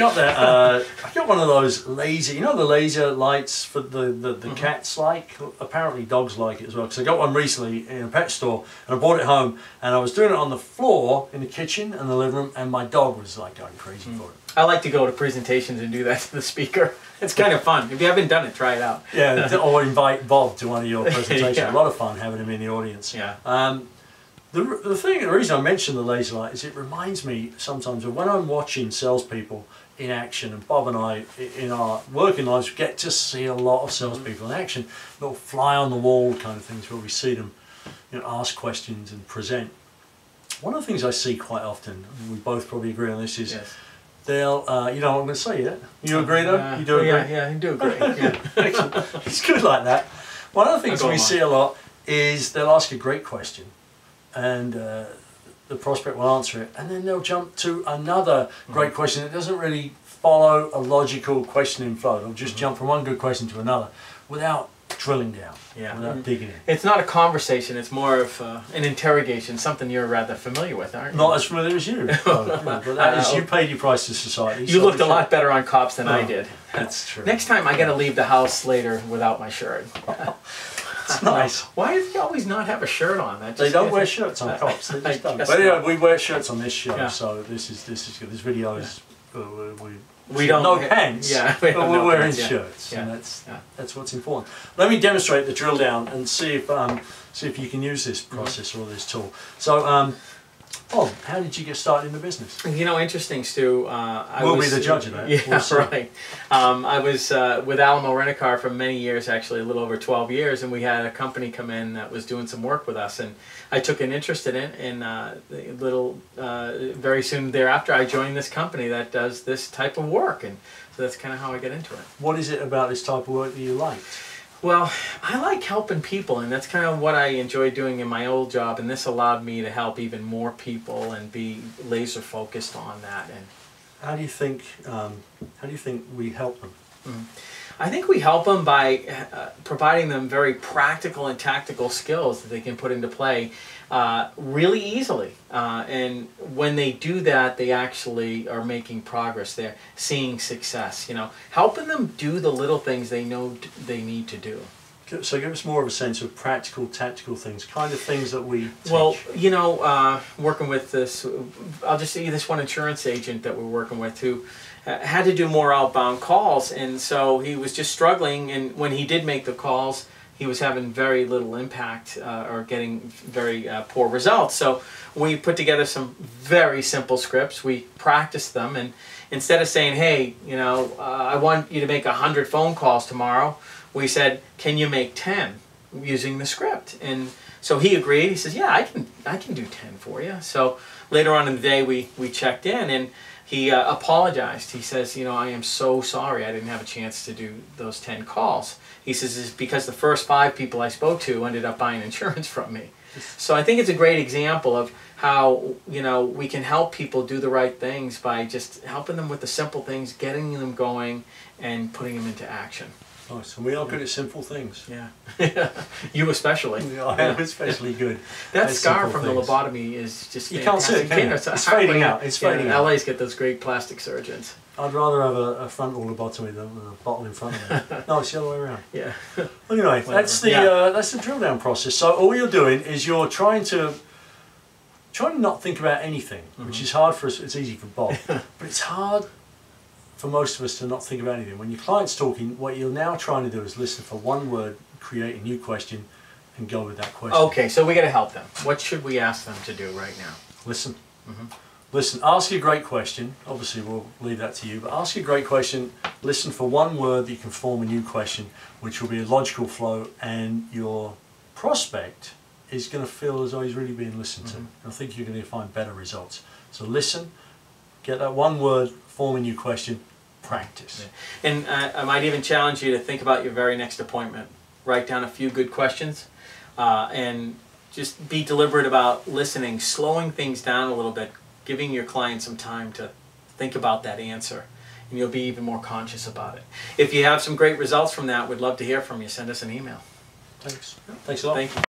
got that. Uh, I got one of those laser. You know the laser lights for the the, the cats like. Apparently dogs like it as well. Because I got one recently in a pet store and I brought it home and I was doing it on the floor in the kitchen and the living room and my dog was like going crazy for it. I like to go to presentations and do that to the speaker. It's kind of fun. If you haven't done it, try it out. Yeah, or invite Bob to one of your presentations. Yeah. A lot of fun having him in the audience. Yeah. Um, the, the thing, the reason I mention the laser light is it reminds me sometimes of when I'm watching salespeople in action, and Bob and I i- in our working lives get to see a lot of salespeople in action, little fly on the wall kind of things where we see them, you know, ask questions and present. One of the things I see quite often, and we both probably agree on this, is Yes. they'll, uh, you know what I'm going to say yet? You agree though? Uh, you do agree? Yeah, yeah, you do agree. Yeah. It's good like that. One of the things we on. see a lot is they'll ask a great question, and uh, the prospect will answer it, and then they'll jump to another great question that doesn't really follow a logical questioning flow. They'll just jump from one good question to another without drilling down, Yeah. without digging in. It's not a conversation. It's more of uh, an interrogation. Something you're rather familiar with, aren't you? Not as familiar as you, though, you but that is, you paid your price to society. you so looked a lot better on cops than I Oh. did. That's true. Next time, I got to leave the house later without my shirt. It's nice. Why do you always not have a shirt on? That They don't gets- wear shirts on cops. They just don't. But anyway, not. we wear shirts on this show, Yeah. so this is this is good. This video is uh, we We don't. no pants. Yeah, we but we're no wearing pants, yeah. shirts, and that's Yeah. that's what's important. Let me demonstrate the drill down and see if um see if you can use this process or this tool. So um, Bob, how did you get started in the business? You know, interesting, Stu. Uh, I We'll be was, the judge of that. Yeah, We'll right. Um, I was uh, with Alamo Rent a Car for many years, actually, a little over 12 years, and we had a company come in that was doing some work with us, and I took an interest in it. And uh, a little, uh, very soon thereafter, I joined this company that does this type of work, and so that's kind of how I get into it. What is it about this type of work that you liked? Well, I like helping people, and that's kind of what I enjoyed doing in my old job, and this allowed me to help even more people and be laser focused on that. And How do you think um, how do you think we help them? I think we help them by uh, providing them very practical and tactical skills that they can put into play uh, really easily. Uh, and when they do that, they actually are making progress. They're seeing success. You know, helping them do the little things they know they need to do. So give us more of a sense of practical, tactical things, kind of things that we teach. Well, you know, uh, working with this, I'll just say this one insurance agent that we're working with who uh, had to do more outbound calls, and so he was just struggling. And when he did make the calls, he was having very little impact uh, or getting very uh, poor results. So we put together some very simple scripts. We practiced them, and instead of saying, "Hey, you know, uh, I want you to make hundred phone calls tomorrow," we said, "Can you make 10 using the script?" And so he agreed. He says, "Yeah, I can. I can do ten for you." So later on in the day, we we checked in, and he uh, apologized. He says, "You know, I am so sorry. I didn't have a chance to do those ten calls." He says, "It's because the first five people I spoke to ended up buying insurance from me." So I think it's a great example of how you know we can help people do the right things by just helping them with the simple things, getting them going, and putting them into action. Nice. And we are good at simple things. Yeah, you especially. I am especially good. That scar from things. the lobotomy is just You can't see it, can you? It's, It's fading out, it's yeah, fading out. LA's got those great plastic surgeons. I'd rather have a, a frontal lobotomy than a bottle in front of me. no, it's the other way around. Yeah. Anyway, that's the Yeah. uh, that's the drill down process. So all you're doing is you're trying to trying to not think about anything, Mm-hmm. which is hard for us. It's easy for Bob, but it's hard for most of us to not think about anything. When your client's talking, what you're now trying to do is listen for one word, create a new question, and go with that question. Okay, so we got to help them. What should we ask them to do right now? Listen. Mm-hmm. Listen, ask a great question. Obviously, we'll leave that to you, but ask a great question. Listen for one word that you can form a new question, which will be a logical flow, and your prospect is going to feel as though he's really being listened to. Mm-hmm. And I think you're going to find better results. So, listen, get that one word, form a new question, practice. And uh, I might even challenge you to think about your very next appointment. Write down a few good questions, uh, and just be deliberate about listening, slowing things down a little bit, giving your client some time to think about that answer. And you'll be even more conscious about it. If you have some great results from that, we'd love to hear from you. Send us an email. Thanks. Thanks a lot. Thank you.